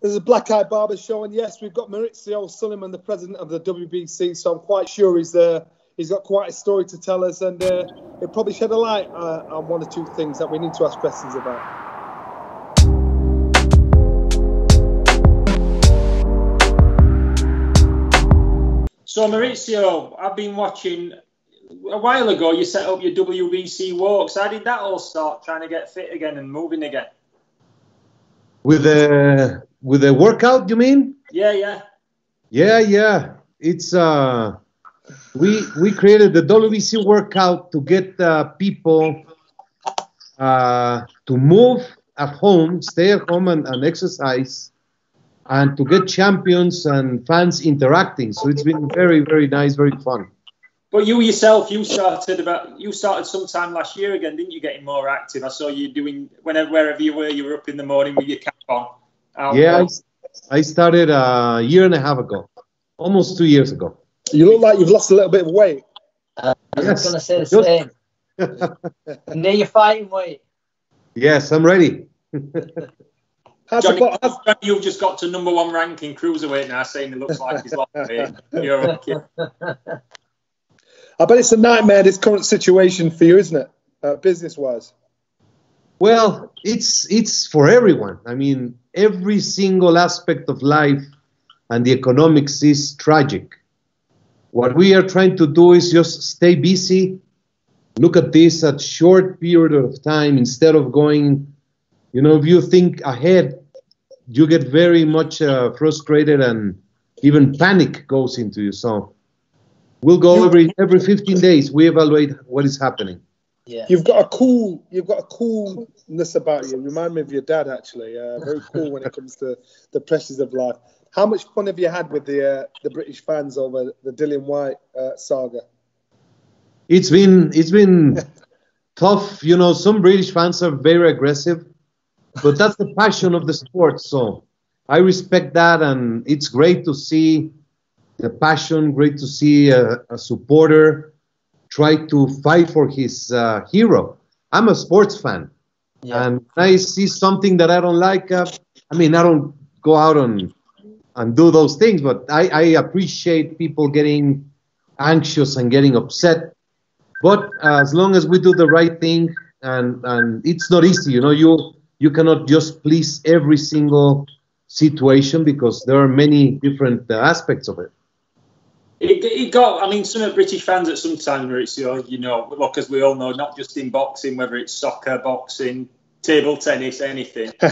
This is a Black Eye Barber show, and yes, we've got Mauricio Sulaiman, the president of the WBC. So I'm quite sure he's uh, he's got quite a story to tell us, and uh, he'll probably shed a light uh, on one or two things that we need to ask questions about. So Mauricio, I've been watching a while ago. You set up your WBC walks. How did that all start? Trying to get fit again and moving again. With the with the workout, you mean? Yeah, yeah. Yeah, yeah. It's uh, we we created the WBC workout to get uh, people uh, to move at home, stay at home, and, and exercise, and to get champions and fans interacting. So it's been very, very nice, very fun. But you yourself, you started about you started sometime last year again, didn't you? Getting more active. I saw you doing whenever wherever you were, you were up in the morning with your cap on. Out yeah, I, I, started a year and a half ago, almost two years ago. You look like you've lost a little bit of weight. Uh, I was yes. going to say the same. Near your fighting weight. Yes, I'm ready. Johnny, about, you've just got to number one ranking cruiserweight now, saying it looks like he's lost weight. You're okay. I bet it's a nightmare, this current situation for you, isn't it? Uh, business wise. Well, it's it's for everyone. I mean, every single aspect of life and the economics is tragic. What we are trying to do is just stay busy, look at this at short period of time instead of going, you know, if you think ahead, you get very much uh, frustrated and even panic goes into you. So We'll go every every 15 days. We evaluate what is happening. Yeah. You've got a cool, you've got a coolness about you. Remind me of your dad, actually. Uh, very cool when it comes to the pressures of life. How much fun have you had with the uh, the British fans over the Dillian Whyte uh, saga? It's been it's been tough. You know, some British fans are very aggressive, but that's the passion of the sport. So I respect that, and it's great to see the passion. Great to see a, a supporter try to fight for his uh, hero. I'm a sports fan, yeah. and I see something that I don't like. Uh, I mean, I don't go out and and do those things, but I, I appreciate people getting anxious and getting upset. But as long as we do the right thing, and and it's not easy, you know, you you cannot just please every single situation because there are many different uh, aspects of it. It, it, got, I mean, some of British fans at some time, Mauricio, oh, you know, look, as we all know, not just in boxing, whether it's soccer, boxing, table tennis, anything.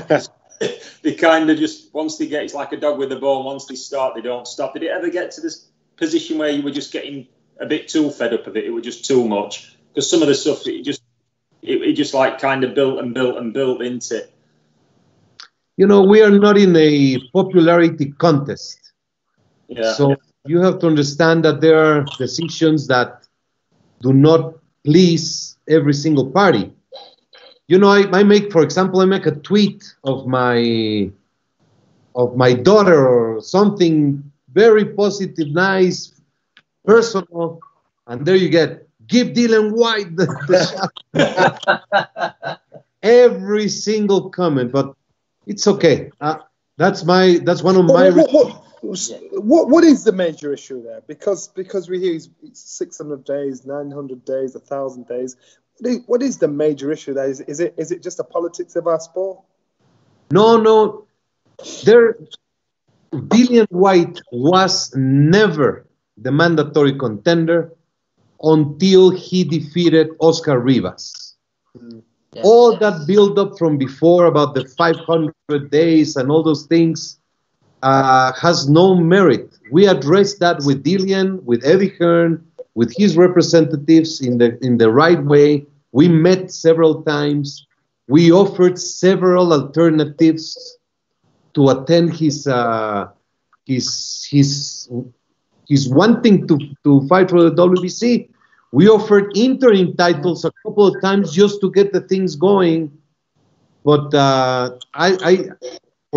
they kind of just, once they get, it's like a dog with a bone, once they start, they don't stop. Did it ever get to this position where you were just getting a bit too fed up of it? It was just too much? Because some of the stuff, it just, it, it just like kind of built and built and built into it. You know, we are not in a popularity contest. Yeah. So you have to understand that there are decisions that do not please every single party. You know, I, I make, for example, I make a tweet of my of my daughter or something very positive, nice, personal, and there you get give Dillian Whyte the, the every single comment, but it's okay. Uh, that's my that's one of my. What, what, what what is the major issue there? Because because we hear he's 600 days, 900 days, a thousand days. What is, what is the major issue there? Is, is it is it just the politics of our sport? No, no. There, Dillian Whyte was never the mandatory contender until he defeated Oscar Rivas. Mm. All that build up from before about the 500 days and all those things uh, has no merit. We addressed that with Dillian, with Eddie Hearn, with his representatives in the in the right way. We met several times. We offered several alternatives to attend his uh, his his his wanting to, to fight for the WBC. We offered interim titles a couple of times just to get the things going. But uh, I, I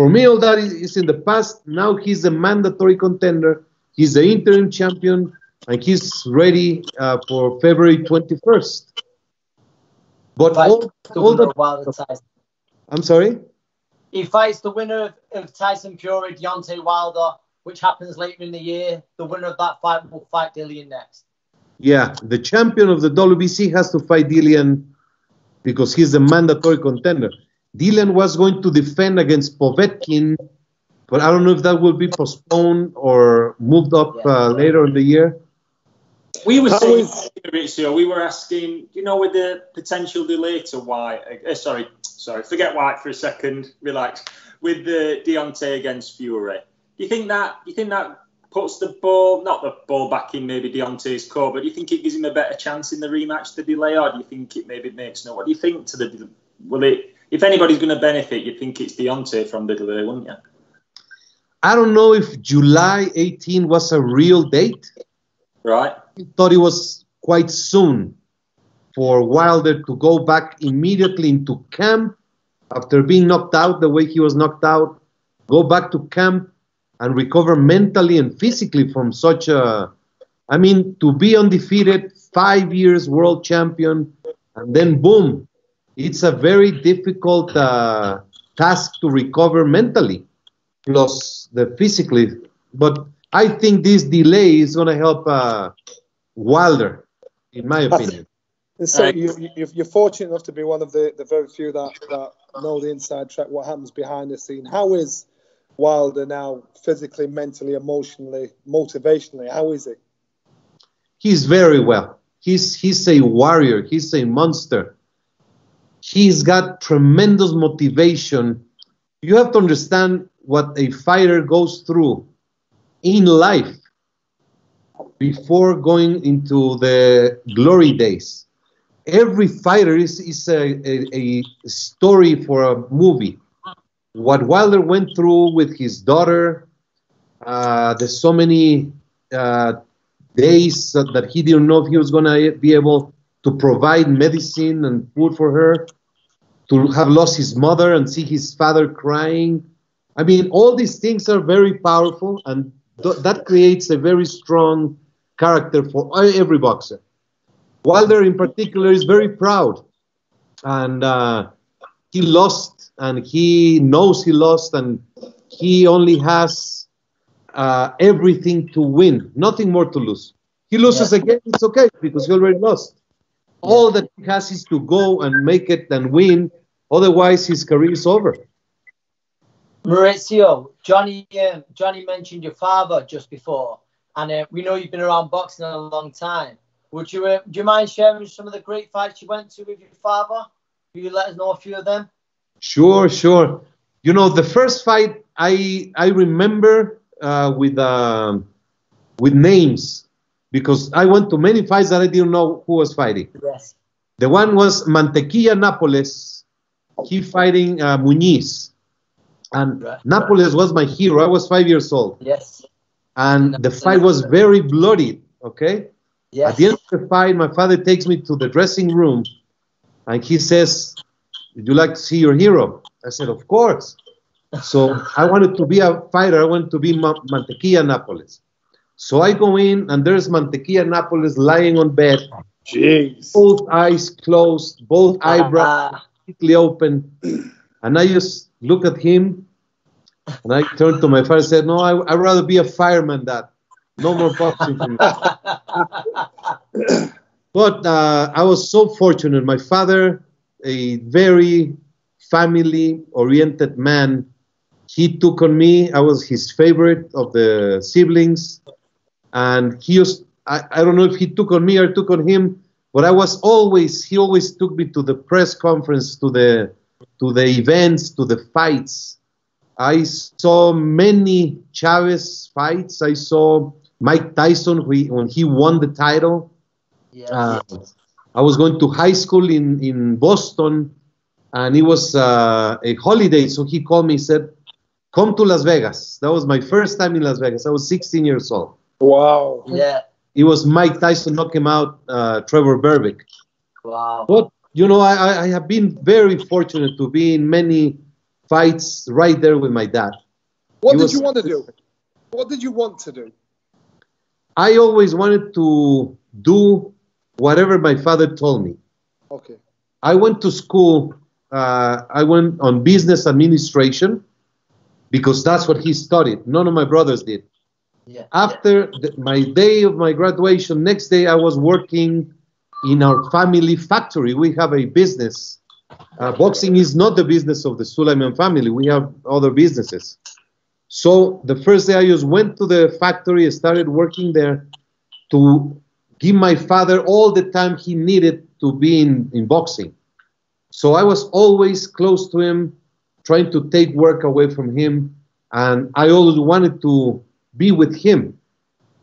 for me, all that is in the past. Now he's a mandatory contender. He's the interim champion, and he's ready uh, for February 21st. But all, all the, I'm sorry. he fights the winner of, of Tyson Fury, Deontay Wilder, which happens later in the year. The winner of that fight will fight Dillian next. Yeah, the champion of the WBC has to fight Dillian because he's the mandatory contender. Dillian was going to defend against Povetkin, but I don't know if that will be postponed or moved up uh, later in the year. We were saying, Mauricio, we were asking, you know, with the potential delay to Whyte, uh, sorry, sorry, forget Whyte for a second, relax. With the Deontay against Fury, do you think that, do you think that puts the ball, not the ball back in maybe Deontay's court, but do you think it gives him a better chance in the rematch, the delay, or do you think it maybe makes no? What do you think to the, will it, if anybody's going to benefit, you think it's Deontay from the delay, wouldn't you? I don't know if July 18 was a real date. Right. I thought it was quite soon for Wilder to go back immediately into camp after being knocked out the way he was knocked out, go back to camp and recover mentally and physically from such a. I mean, to be undefeated, five years world champion, and then boom, it's a very difficult uh, task to recover mentally, plus the physically. But I think this delay is going to help uh, Wilder, in my opinion. so you, you, are fortunate enough to be one of the, the very few that, that know the inside track, what happens behind the scene. How is Wilder now, physically, mentally, emotionally, motivationally? How is he? He's very well. He's he's a warrior. He's a monster. He's got tremendous motivation. You have to understand what a fighter goes through in life before going into the glory days. Every fighter is, is a, a, a story for a movie. What Wilder went through with his daughter, uh, there's so many uh, days that he didn't know if he was going to be able to provide medicine and food for her, to have lost his mother and see his father crying. I mean, all these things are very powerful, and th- that creates a very strong character for every boxer. Wilder, in particular, is very proud, and uh, he lost, and he knows he lost, and he only has uh, everything to win, nothing more to lose. He loses yeah. again, it's okay because he already lost. All that he has is to go and make it and win. Otherwise, his career is over. Mauricio, Johnny, um, Johnny mentioned your father just before, and uh, we know you've been around boxing a long time. Would you, uh, do you mind sharing some of the great fights you went to with your father? Will you let us know a few of them? Sure, sure. You know, the first fight I I remember uh, with uh, with names because I went to many fights that I didn't know who was fighting. Yes. The one was Mantequilla Napoles. He fighting uh, Muniz. And right. Napoles was my hero. I was five years old. Yes. And the fight was very bloody. Okay. Yes. At the end of the fight, my father takes me to the dressing room, and he says, "Would you like to see your hero?" I said, "Of course." So I wanted to be a fighter. I wanted to be Ma- Mantequilla Napoles. So I go in, and there's Mantequilla Napoles lying on bed, Jeez. both eyes closed, both eyebrows completely open, and I just look at him, and I turned to my father and said, No, I, would rather be a fireman, Dad. No more boxing for me. but uh, I was so fortunate. My father, a very family oriented man, he took on me. I was his favorite of the siblings. And he was, I, I don't know if he took on me or took on him, but I was always, he always took me to the press conference, to the to the events, to the fights. I saw many Chavez fights. I saw Mike Tyson when he won the title. Yes. Uh, I was going to high school in, in Boston, and it was uh, a holiday. So he called me, said, "Come to Las Vegas." That was my first time in Las Vegas. I was 16 years old. Wow. Yeah. It was Mike Tyson knock him out, uh, Trevor Berbick. Wow. But you know, I, I have been very fortunate to be in many fights right there with my dad. What he did was, you want to do? What did you want to do? I always wanted to do whatever my father told me. Okay. I went to school uh, I went on business administration because that's what he studied. None of my brothers did. Yeah. After the, my day of my graduation, next day I was working in our family factory. We have a business. Uh, boxing is not the business of the Sulaiman family. We have other businesses. So the first day I just went to the factory, started working there to give my father all the time he needed to be in, in boxing. So I was always close to him, trying to take work away from him, and I always wanted to be with him.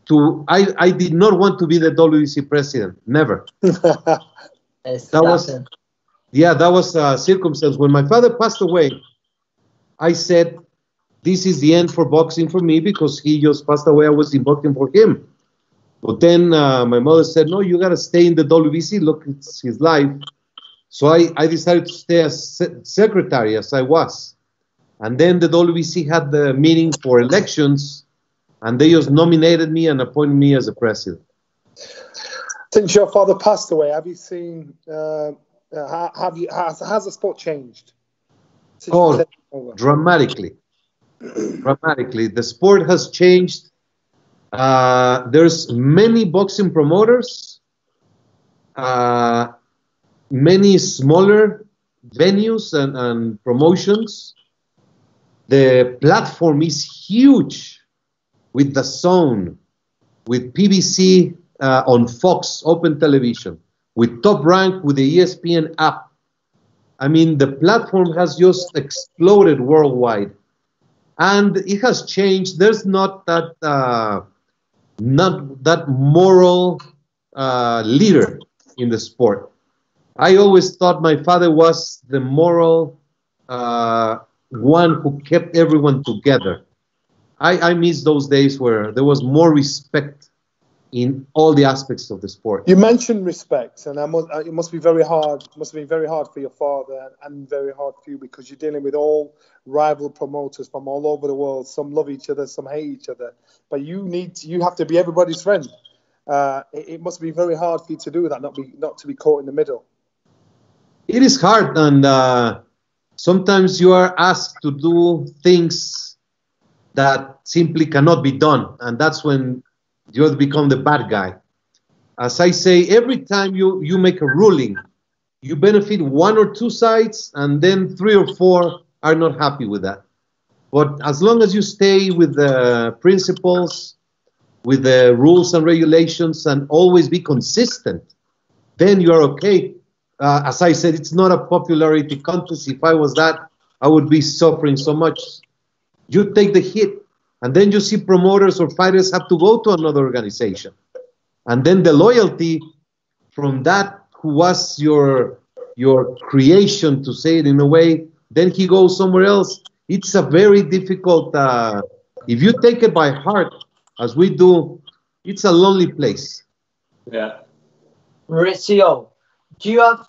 To I, I did not want to be the WBC president, never. That was-. Yeah, that was a circumstance. When my father passed away, I said, This is the end for boxing for me because he just passed away. I was in boxing for him. But then uh, my mother said, No, you got to stay in the WBC. Look, it's his life. So I, I decided to stay as se- secretary as I was. And then the WBC had the meeting for elections, and they just nominated me and appointed me as a president. Since your father passed away, have you seen? Uh, uh, have you? Has, has the sport changed? Oh, you've taken over? dramatically dramatically the sport has changed uh, there's many boxing promoters uh, many smaller venues and, and promotions the platform is huge with DAZN with pbc uh, on fox open television with top rank with the espn app I mean, the platform has just exploded worldwide, and it has changed. There's not that uh, not that moral uh, leader in the sport. I always thought my father was the moral uh, one who kept everyone together. I, I miss those days where there was more respect in all the aspects of the sport. You mentioned respect, and I must, uh, it must be very hard. Must been very hard for your father, and very hard for you because you're dealing with all rival promoters from all over the world. Some love each other, some hate each other. But you need, you have to be everybody's friend. Uh, it, it must be very hard for you to do that, not be, not to be caught in the middle. it is hard and uh, sometimes you are asked to do things that simply cannot be done and that's when you become the bad guy as i say every time you, you make a ruling you benefit one or two sides and then three or four are not happy with that but as long as you stay with the principles with the rules and regulations and always be consistent then you are okay uh, as I said, it's not a popularity contest. If I was that, I would be suffering so much. You take the hit, and then you see promoters or fighters have to go to another organization. And then the loyalty from that who was your your creation, to say it in a way, then he goes somewhere else. It's a very difficult. Uh, if you take it by heart, as we do, it's a lonely place. Yeah. Mauricio, do you have,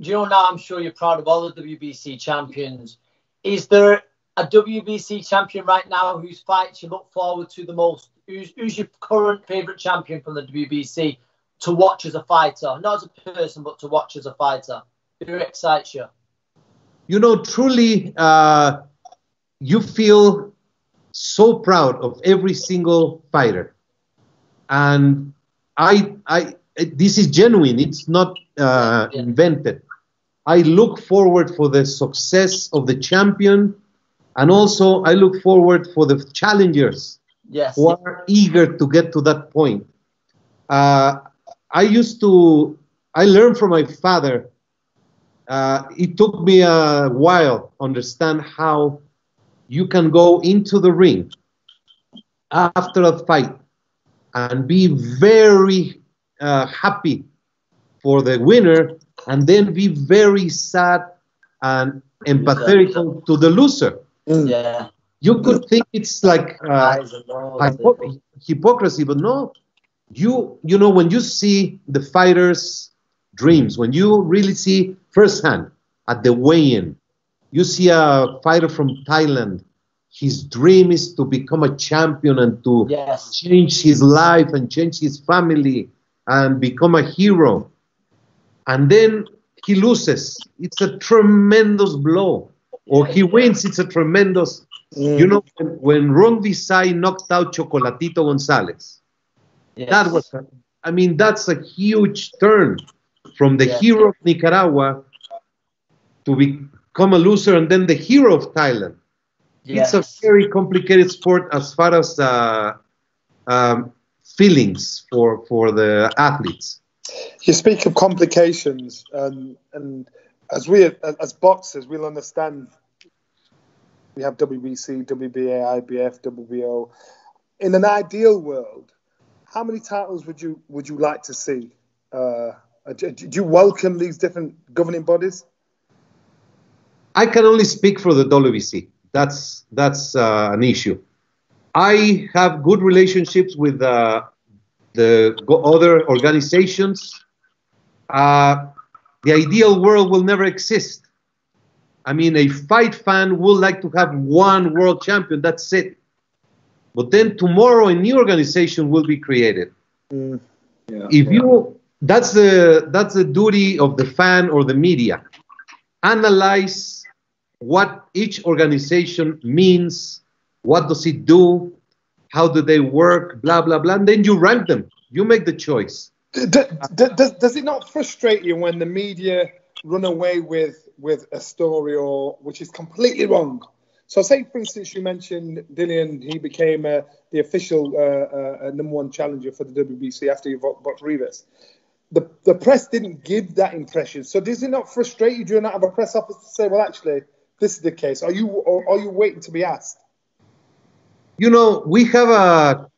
do you know now? I'm sure you're proud of all the WBC champions. Is there a WBC champion right now whose fights you look forward to the most? Who's, who's your current favourite champion from the WBC to watch as a fighter? Not as a person, but to watch as a fighter. Who excites you? you know, truly, uh, you feel so proud of every single fighter, and I, I, this is genuine. It's not uh, invented. I look forward for the success of the champion, and also I look forward for the challengers Yes. who are eager to get to that point. Uh, I used to, I learned from my father. Uh, it took me a while to understand how you can go into the ring after a fight and be very uh, happy for the winner and then be very sad and empathetic to the loser. Mm. Yeah. You could think it's like uh, hypocrisy, but no. You you know when you see the fighters' dreams, when you really see firsthand at the weigh-in, you see a fighter from Thailand. His dream is to become a champion and to Yes. change his life and change his family and become a hero. And then he loses, it's a tremendous blow. Or he wins, it's a tremendous. Mm. You know, when, when Rungvisai knocked out Chocolatito Gonzalez, Yes. that was, I mean, that's a huge turn from the Yeah. hero of Nicaragua to become a loser and then the hero of Thailand. Yes. It's a very complicated sport as far as uh, um, feelings for, for the athletes. You speak of complications, um, and as we as boxers, we'll understand. We have WBC, WBA, IBF, WBO. In an ideal world, how many titles would you would you like to see? Uh, do, you welcome these different governing bodies? I can only speak for the WBC. That's that's uh, an issue. I have good relationships with uh, the other organizations. Uh, the ideal world will never exist. I mean, a fight fan would like to have one world champion. That's it. But then tomorrow, a new organization will be created. Mm. If you, that's the that's the duty of the fan or the media. Analyze what each organization means, what does it do, how do they work, blah blah blah, and then you rank them. You make the choice. D- d- d- does, does it not frustrate you when the media run away with with a story or which is completely wrong? So, say for instance, you mentioned Dillian, he became uh, the official uh, uh, number one challenger for the WBC after vo- boxed Rivas. The the press didn't give that impression. So, does it not frustrate you? Do you not have a press office to say, well, actually, this is the case? Are you are you waiting to be asked? You know, we have a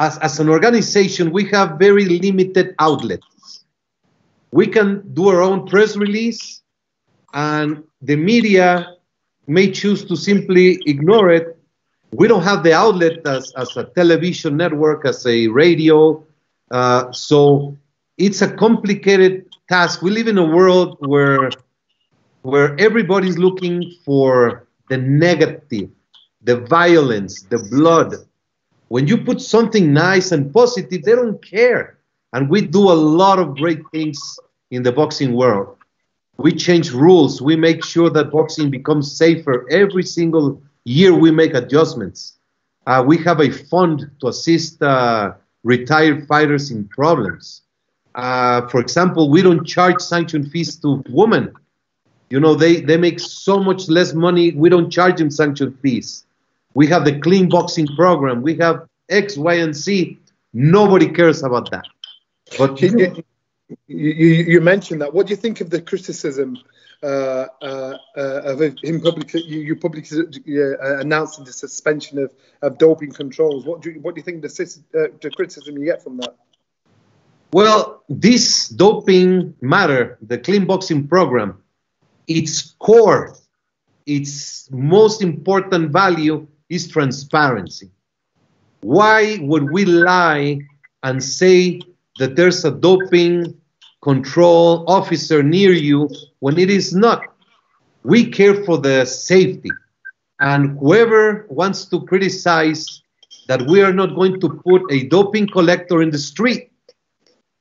as as an organization, we have very limited outlets. We can do our own press release, and the media may choose to simply ignore it. We don't have the outlet as, as a television network, as a radio. Uh, so it's a complicated task. We live in a world where where everybody's looking for the negative, the violence, the blood. When you put something nice and positive, they don't care. And we do a lot of great things in the boxing world. We change rules. We make sure that boxing becomes safer. Every single year, we make adjustments. Uh, we have a fund to assist uh, retired fighters in problems. Uh, for example, we don't charge sanction fees to women. You know, they, they make so much less money. We don't charge them sanction fees. We have the clean boxing program. We have X, Y, and Z. Nobody cares about that. But You, you, you, mentioned that. What do you think of the criticism uh, uh, uh, of him publicly? You, you publicly uh, announcing the suspension of, of doping controls. What do you, what do you think the, uh, the criticism you get from that? Well, this doping matter, the clean boxing program, its core, its most important value is transparency. Why would we lie and say that there's a doping control officer near you when it is not? We care for the safety. And whoever wants to criticize that we are not going to put a doping collector in the street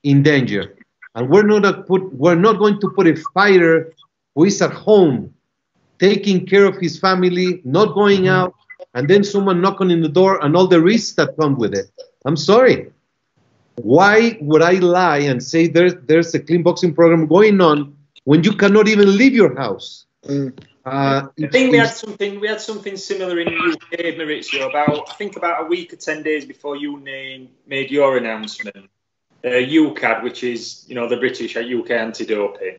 in danger. And we're not, put, we're not going to put a fighter who is at home taking care of his family, not going out, and then someone knocking on the door and all the risks that come with it. I'm sorry. Why would I lie and say there's, there's a clean boxing program going on when you cannot even leave your house? Mm. Uh, I think we had something. We had something similar in the UK, Mauricio. About I think about a week or ten days before you name, made your announcement. Uh, UKAD, which is you know the British UK anti-doping,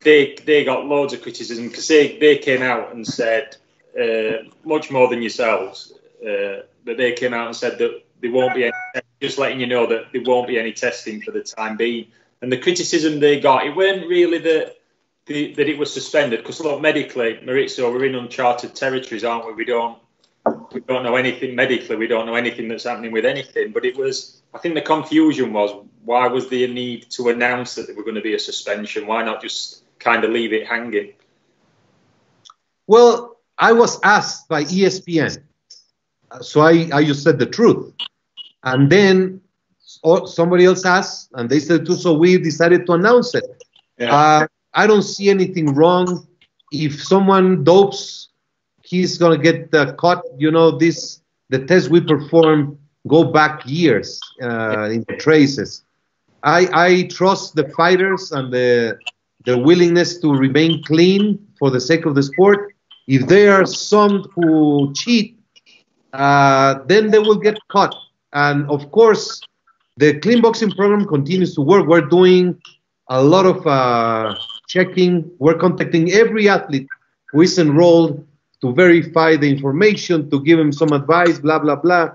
they they got loads of criticism because they, they came out and said uh, much more than yourselves. Uh, that they came out and said that there won't be any, just letting you know that there won't be any testing for the time being. And the criticism they got, it weren't really that the, that it was suspended because look medically, Mauricio, we're in uncharted territories, aren't we? We don't we don't know anything medically. We don't know anything that's happening with anything. But it was, I think, the confusion was why was there a need to announce that there were going to be a suspension? Why not just kind of leave it hanging? Well, I was asked by ESPN, so I, I just said the truth. And then somebody else asked, and they said too, so we decided to announce it. Yeah. Uh, I don't see anything wrong. If someone dopes, he's gonna get uh, caught. You know, this the tests we perform go back years uh, in the traces. I, I trust the fighters and the the willingness to remain clean for the sake of the sport. If there are some who cheat, uh, then they will get caught. And of course, the clean boxing program continues to work. We're doing a lot of uh, checking. We're contacting every athlete who is enrolled to verify the information, to give them some advice, blah blah blah.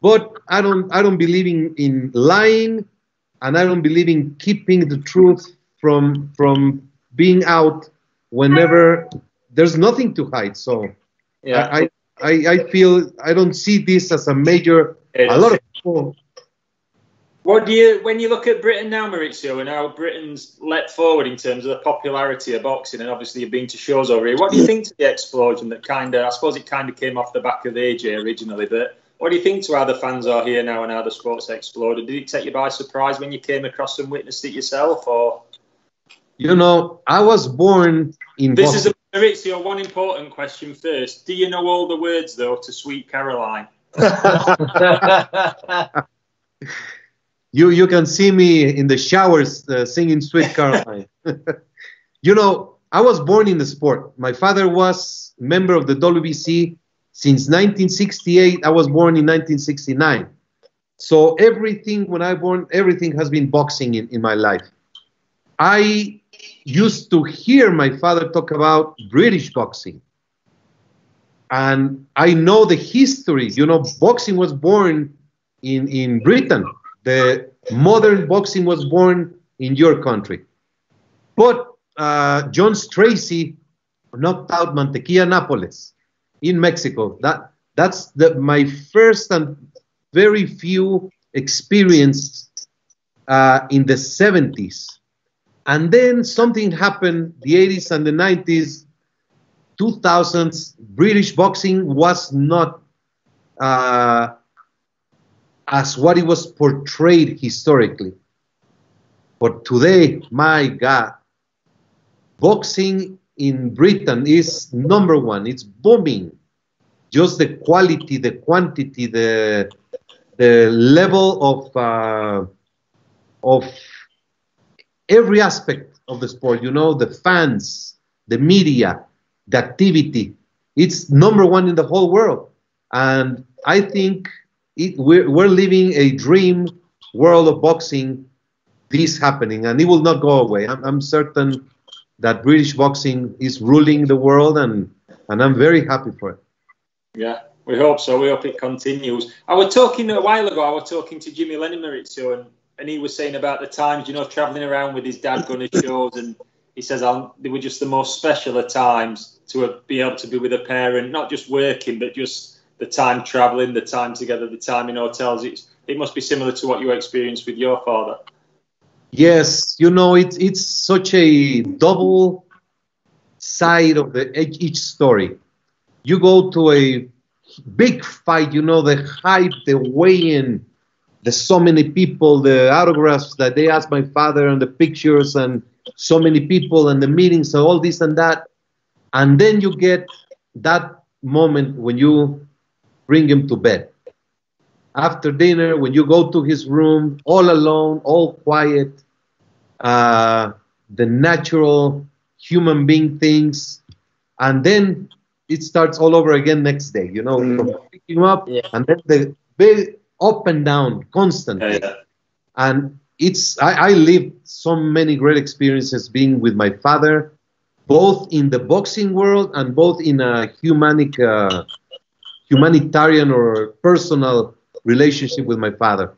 But I don't I don't believe in, in lying, and I don't believe in keeping the truth from from being out whenever there's nothing to hide. So Yeah. I, I I feel I don't see this as a major. A lot of people What do you, when you look at Britain now, Mauricio, and how Britain's leapt forward in terms of the popularity of boxing, and obviously you've been to shows over here, what do you think to the explosion that kind of, I suppose it kind of came off the back of the AJ originally, but what do you think to how the fans are here now and how the sport's exploded? Did it take you by surprise when you came across and witnessed it yourself, or You know, I was born in this Boston. is a Mauricio? One important question first. Do you know all the words though to Sweet Caroline? you you can see me in the showers uh, singing Sweet Caroline. you know, I was born in the sport. My father was member of the WBC since 1968. I was born in 1969. So everything when I born, everything has been boxing in, in my life. I used to hear my father talk about British boxing. And I know the history. You know, boxing was born in, in Britain. The modern boxing was born in your country. But uh, John Stracey knocked out Mantequilla Nápoles in Mexico. That that's the, my first and very few experience uh, in the 70s. And then something happened, the 80s and the 90s, 2000s, British boxing was not uh, as what it was portrayed historically. But today, my God, boxing in Britain is number one. It's booming. Just the quality, the quantity, the the level of uh, of every aspect of the sport. You know, the fans, the media, the activity. It's number one in the whole world, and I think it, we're, we're living a dream world of boxing. This happening, and it will not go away. I'm, I'm certain that British boxing is ruling the world, and and I'm very happy for it. Yeah, we hope so. We hope it continues. I was talking a while ago. I was talking to Jimmy Lennon Mauricio, and, and he was saying about the times, you know, traveling around with his dad going to shows, and he says um, they were just the most special of times to be able to be with a parent, not just working, but just the time traveling, the time together, the time in hotels. It's, it must be similar to what you experienced with your father. Yes, you know, it's it's such a double side of the each story. You go to a big fight, you know, the hype, the weigh-in, the so many people, the autographs that they asked my father, and the pictures, and so many people, and the meetings, and all this and that, and then you get that moment when you bring him to bed after dinner, when you go to his room, all alone, all quiet, uh, the natural human being things, and then it starts all over again next day. You know, from picking him up, Yeah. and then the big up and down constantly. Yeah, And it's I, I lived so many great experiences being with my father, both in the boxing world and both in a humanic, uh, humanitarian or personal relationship with my father.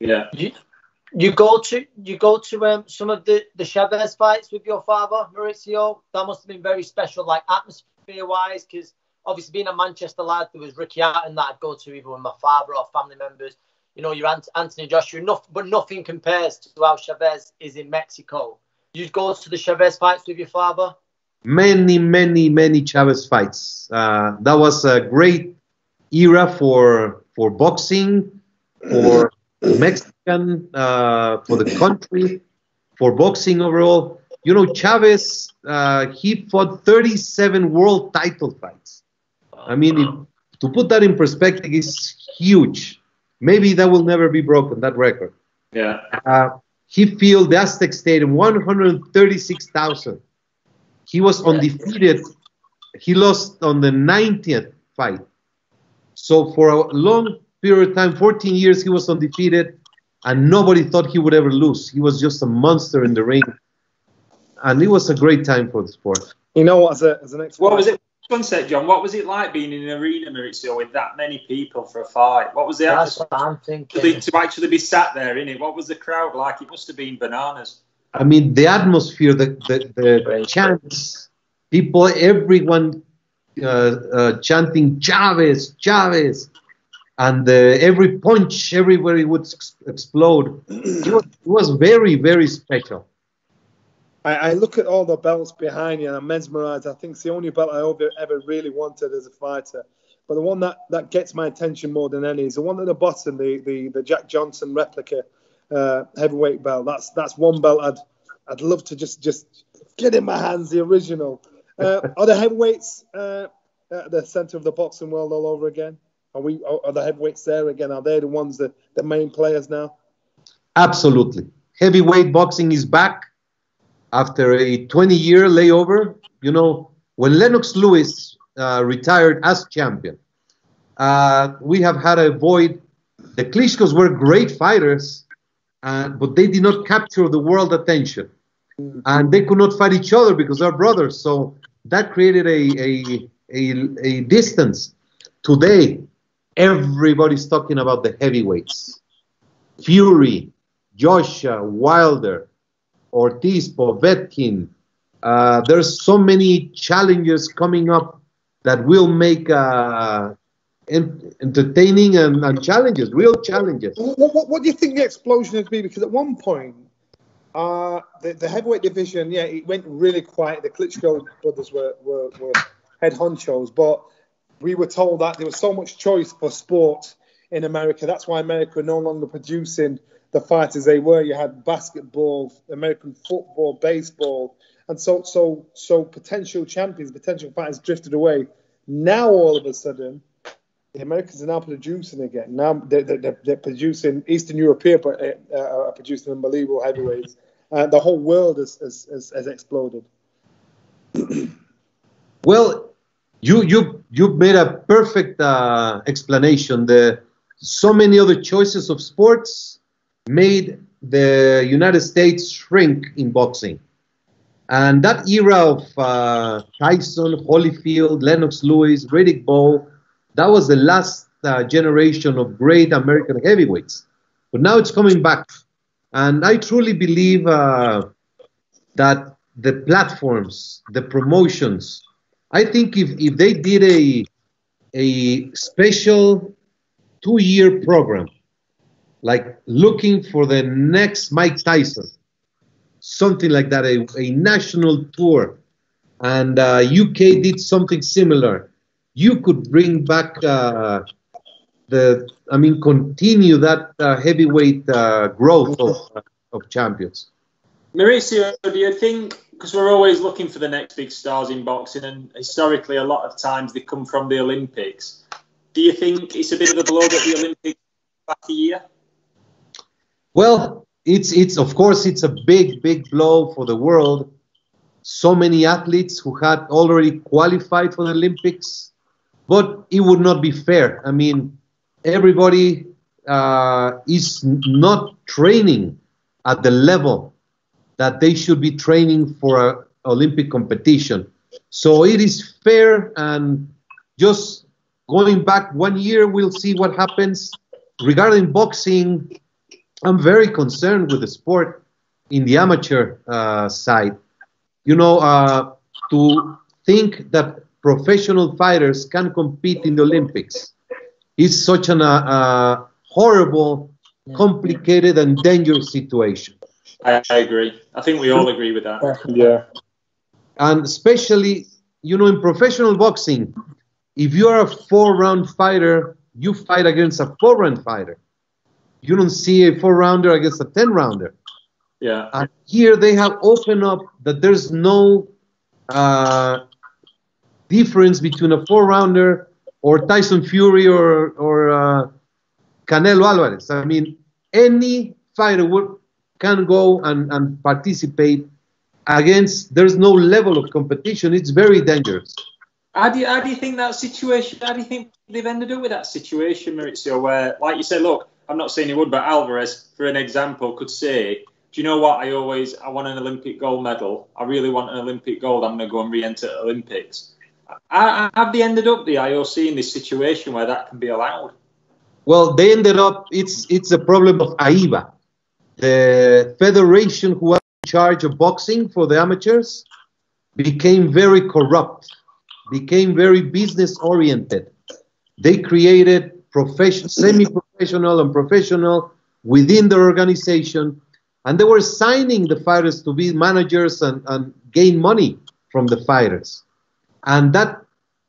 yeah. You, you go to you go to um, some of the the Chavez fights with your father, Mauricio. That must have been very special, like atmosphere wise, because obviously being a Manchester lad, there was Ricky Hatton that I'd go to either with my father or family members. You know, your Ant- Anthony Joshua, enough, but nothing compares to how Chavez is in Mexico. You'd go to the Chavez fights with your father. Many, many, many Chavez fights. Uh, that was a great era for for boxing, for Mexican, uh, for the country, for boxing overall. you know, Chavez, uh, he fought 37 world title fights. I mean, if, to put that in perspective, is huge. Maybe that will never be broken, that record. Yeah. Uh, he filled the Aztec Stadium, 136,000. He was undefeated. He lost on the 90th fight. So for a long period of time, 14 years, he was undefeated, and nobody thought he would ever lose. He was just a monster in the ring, and it was a great time for the sport. You know? As, a, as an ex, What was it? Sunset, John. What was it like being in an arena, Mauricio, with that many people for a fight? What was the That's atmosphere what I'm to, thinking. be, to actually be sat there in it? What was the crowd like? It must have been bananas. I mean, the atmosphere, the the, the Right. chants, people, everyone uh, uh, chanting Chavez, Chavez, and uh, every punch, everywhere it would ex- explode. It was, it was very, very special. I, I look at all the belts behind you and I'm mesmerized. I think it's the only belt I ever, ever really wanted as a fighter. But the one that, that gets my attention more than any is the one at the bottom, the, the, the Jack Johnson replica uh, heavyweight belt. That's that's one belt I'd I'd love to just just get in my hands, the original. Uh, are the heavyweights uh, at the center of the boxing world all over again? Are we are are the heavyweights there again? Are they the ones that the main players now? Absolutely. Heavyweight boxing is back after a 20 year layover. You know, when Lennox Lewis uh, retired as champion, uh, we have had a void. The Klitschko's were great fighters, uh, but they did not capture the world attention. And they could not fight each other because they're brothers. So that created a, a, a, a distance. Today, everybody's talking about the heavyweights. Fury, Joshua, Wilder, Ortiz, Povetkin. Uh, there's so many challenges coming up that will make uh, en- entertaining and, and challenges, real challenges. What, what, what do you think the explosion has be? Because at one point, uh, the, the heavyweight division, yeah, it went really quiet. The Klitschko brothers were, were, were head honchos, but we were told that there was so much choice for sport in America. That's why America are no longer producing the fighters they were. You had basketball, American football, baseball, and so so so potential champions, potential fighters drifted away. Now all of a sudden, the Americans are now producing again. Now they're, they're, they're producing Eastern European, but uh, are producing unbelievable heavyweights. Uh, the whole world has, has, has, has exploded. Well, you you you made a perfect uh, explanation. The so many other choices of sports made the United States shrink in boxing, and that era of uh, Tyson, Holyfield, Lennox Lewis, Riddick Bowe, that was the last uh, generation of great American heavyweights. But now it's coming back, and I truly believe uh, that the platforms, the promotions. I think if, if they did a a special two year program, like looking for the next Mike Tyson, something like that, a, a national tour, and uh, UK did something similar, you could bring back uh, the, I mean, continue that uh, heavyweight uh, growth of, of champions. Mauricio, do you think, because we're always looking for the next big stars in boxing, and historically a lot of times they come from the Olympics, do you think it's a bit of a blow that the Olympics back a year? Well, it's it's of course it's a big big blow for the world. So many athletes who had already qualified for the Olympics, but it would not be fair. I mean, everybody uh, is not training at the level that they should be training for an Olympic competition. So it is fair and just going back one year, we'll see what happens. Regarding boxing, I'm very concerned with the sport in the amateur uh, side. You know, uh, to think that professional fighters can compete in the Olympics is such an, uh, uh, horrible, complicated, and dangerous situation. I, I agree. I think we all agree with that. Yeah. And especially, you know, in professional boxing, if you are a four round fighter, you fight against a four round fighter. You don't see a four rounder against a 10 rounder Yeah. And here they have opened up that there's no uh, difference between a four rounder or Tyson Fury or, or uh, Canelo Alvarez. I mean, any fighter would, can go and, and participate against, there's no level of competition. It's very dangerous. How do, you, how do you think that situation, how do you think they've ended up with that situation, Mauricio, where, like you said, look, I'm not saying he would, but Alvarez, for an example, could say, do you know what? I always, I want an Olympic gold medal. I really want an Olympic gold. I'm going to go and re-enter Olympics. I, I, have they ended up the IOC in this situation where that can be allowed? Well, they ended up. It's it's a problem of AIBA, the federation who was in charge of boxing for the amateurs, became very corrupt, became very business oriented. They created profession, semi-professional and professional within the organization and they were signing the fighters to be managers and, and gain money from the fighters. And that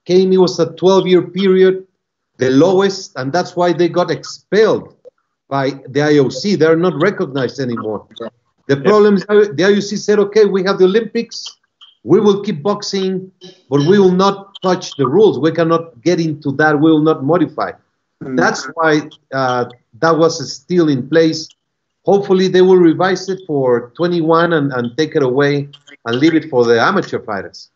came, it was a 12 year period, the lowest, and that's why they got expelled by the IOC. They're not recognized anymore. The problem is the IOC said, okay, we have the Olympics, we will keep boxing, but we will not touch the rules. We cannot get into that, we will not modify. Mm-hmm. That's why uh, that was still in place hopefully they will revise it for 21 and, and take it away and leave it for the amateur fighters.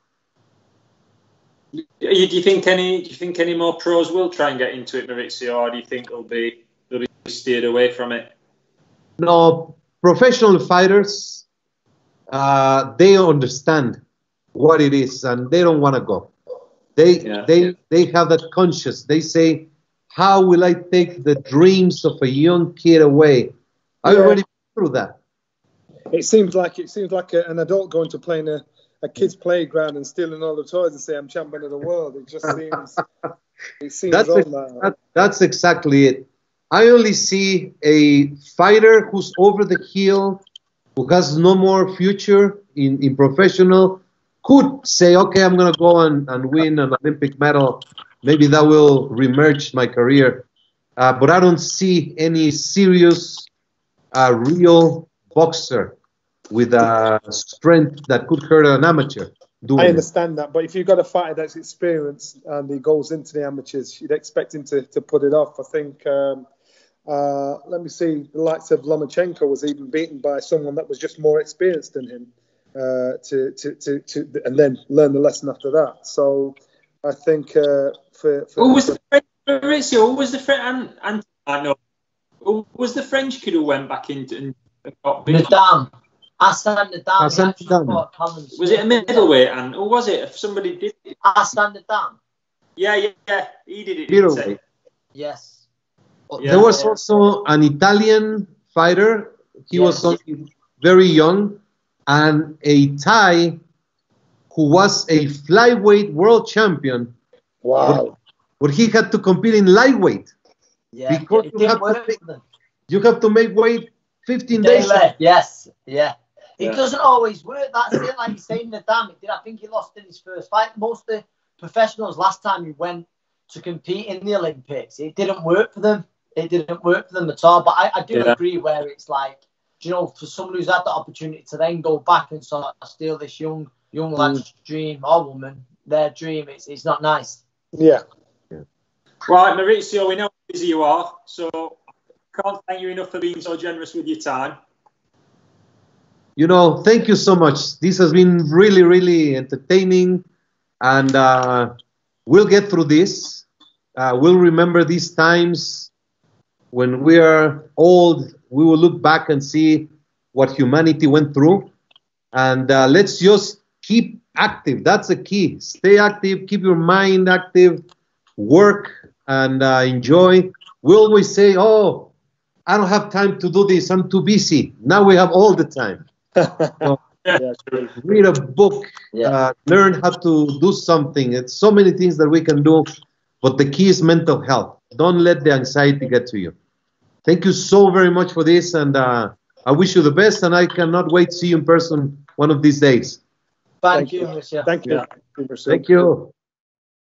Do you think any? Do you think any more pros will try and get into it, Mauricio, or do you think they'll be they'll be steered away from it? No, professional fighters, uh, they understand what it is and they don't want to go. They yeah. they they have that conscience They say, "How will I take the dreams of a young kid away?" I yeah. already through that. It seems like it seems like a, an adult going to play in a, a kid's playground and stealing all the toys and say I'm champion of the world. It just seems it seems that's, a, that. that's exactly it. I only see a fighter who's over the hill, who has no more future in, in professional, could say, okay, I'm going to go and, and win an Olympic medal. Maybe that will remerge my career. Uh, but I don't see any serious a real boxer with a strength that could hurt an amateur. I understand it. that, but if you've got a fighter that's experienced and he goes into the amateurs, you'd expect him to, to put it off. I think, um, uh, let me see, the likes of Lomachenko was even beaten by someone that was just more experienced than him, uh, to, to, to, to, and then learn the lesson after that. So I think uh, for, for. Who was the friend, Mauricio? Who was the friend? And, and I know who was the French kid who went back into and got beat? N'Dam. Hassan N'Dam. Hassan N'Dam. Was it a middleweight? And who was it? If somebody did it. Hassan N'Dam. Yeah, yeah, yeah. He did it. Middleweight. Yes. Yeah, there was yeah. also an Italian fighter. He yes. was very young, and a Thai who was a flyweight world champion. Wow. But, but he had to compete in lightweight. Yeah, because you have, make, you have, to make, weight 15 days. Yes, yeah. It yeah. doesn't always work. That's it. Like you say, N'Dam, did. I think he lost in his first fight. Most of the professionals last time he went to compete in the Olympics, it didn't work for them. It didn't work for them at all. But I, I do yeah. agree where it's like, you know, for someone who's had the opportunity to then go back and sort of steal this young young lad's mm. dream or woman, their dream, it's, it's not nice. Yeah. yeah. Right, Mauricio, we know how busy you are. So can't thank you enough for being so generous with your time. You know, thank you so much. This has been really, really entertaining, and uh, we'll get through this. Uh, we'll remember these times when we are old. We will look back and see what humanity went through, and uh, let's just keep active. That's the key. Stay active. Keep your mind active. Work and uh, enjoy. We always say, "Oh, I don't have time to do this. I'm too busy." Now we have all the time. so, yeah, read a book, yeah. uh, learn how to do something. It's so many things that we can do, but the key is mental health. Don't let the anxiety get to you. Thank you so very much for this, and uh, I wish you the best. And I cannot wait to see you in person one of these days. Thank, Thank you, you. Thank you. Thank you.